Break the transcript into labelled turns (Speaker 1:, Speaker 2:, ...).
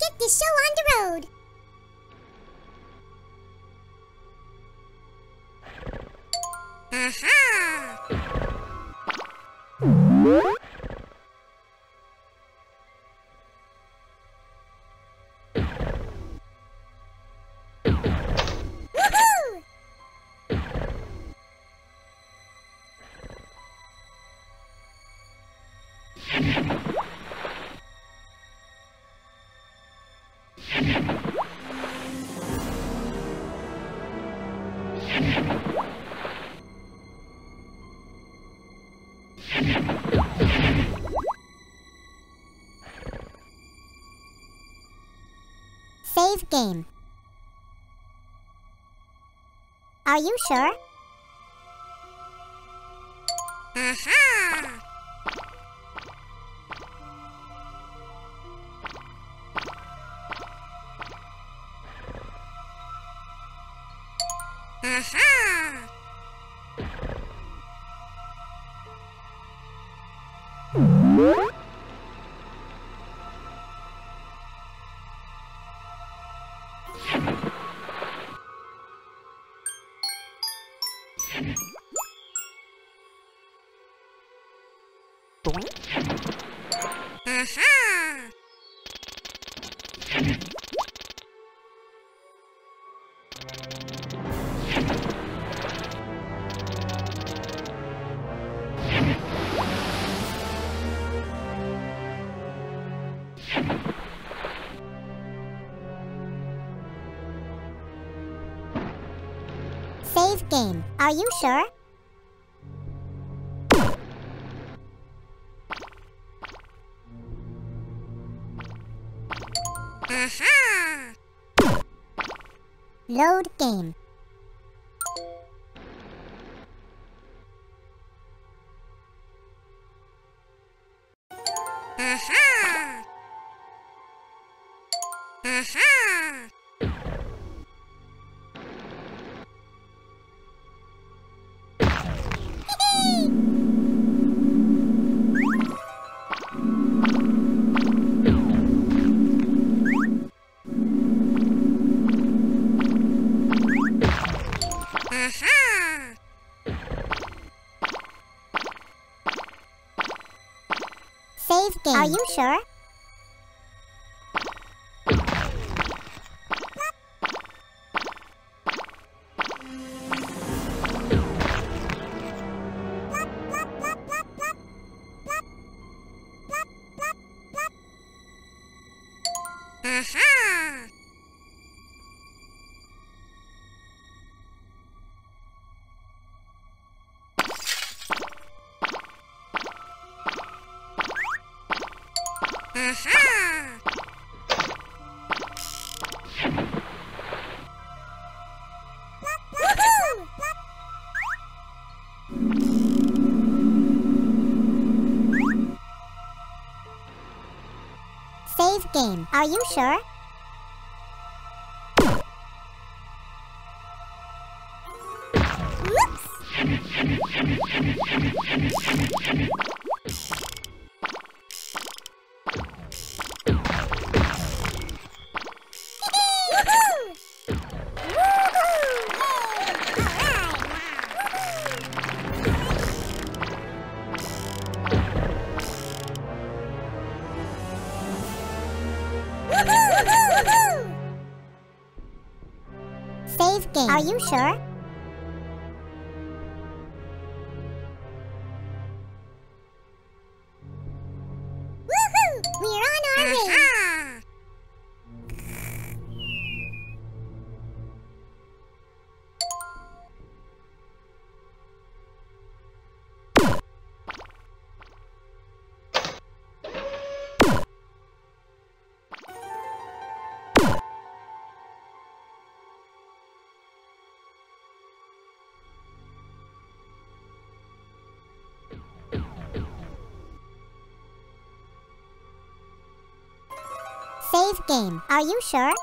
Speaker 1: get this show on the road. Aha! Game. Are you sure? Aha! Aha! Save game. Are you sure? Aha! Load game. Aha! Aha! Aha! Save game. Are you sure? Aha! Woohoo! Save game. Are you sure? Whoops! Game. Are you sure? Save game. Are you sure?